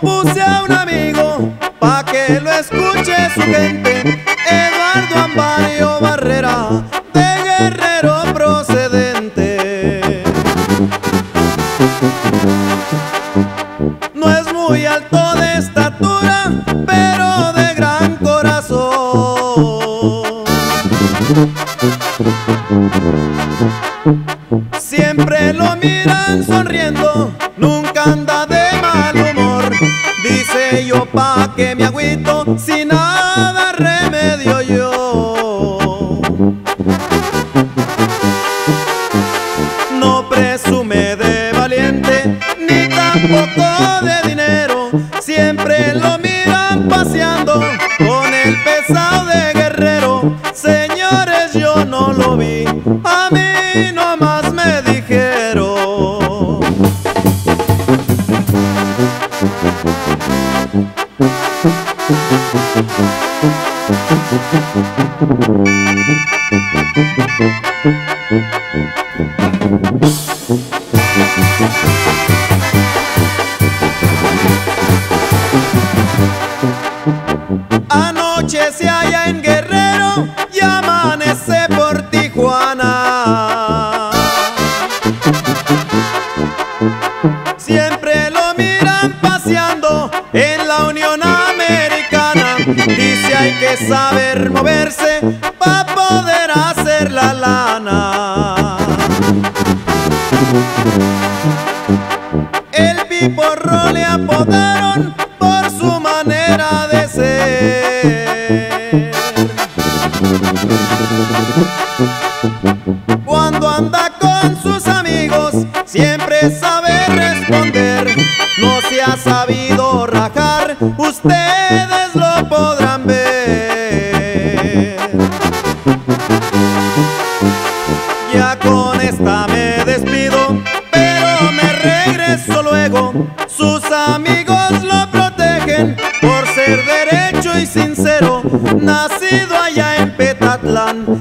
compuse a un amigo, pa' que lo escuche su gente. Eduardo Ambario Barrera, de Guerrero procedente. No es muy alto de estatura, pero de gran corazón. Siempre lo miran sonriendo, pa' que me agüito, si nada remedio yo. No presume de valiente, ni tampoco de dinero. Siempre lo miran paseando con el pesado de guerrero. Señores, yo no lo vi, a mí nomás Anoche se halla en en la Unión Americana. Dice hay que saber moverse para poder hacer la lana. El piporro le apodaron por su manera de ser. Cuando anda con sus amigos, siempre sabe ha sabido rajar, ustedes lo podrán ver. Ya con esta me despido, pero me regreso luego. Sus amigos lo protegen por ser derecho y sincero. Nacido allá en Petatlán,